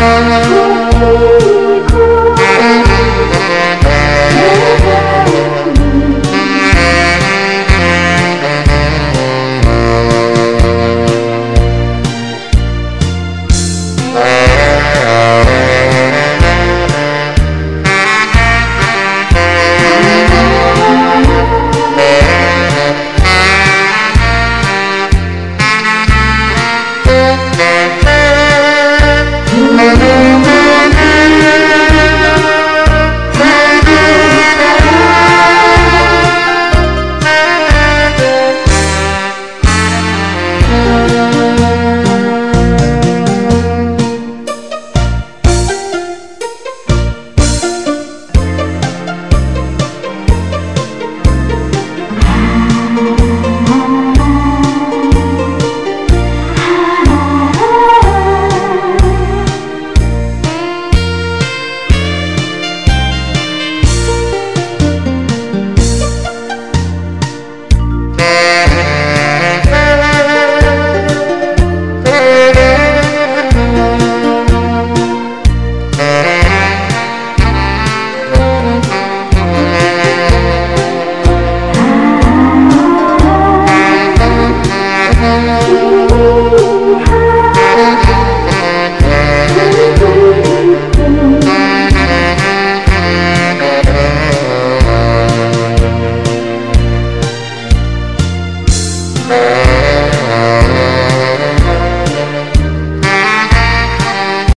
Oh.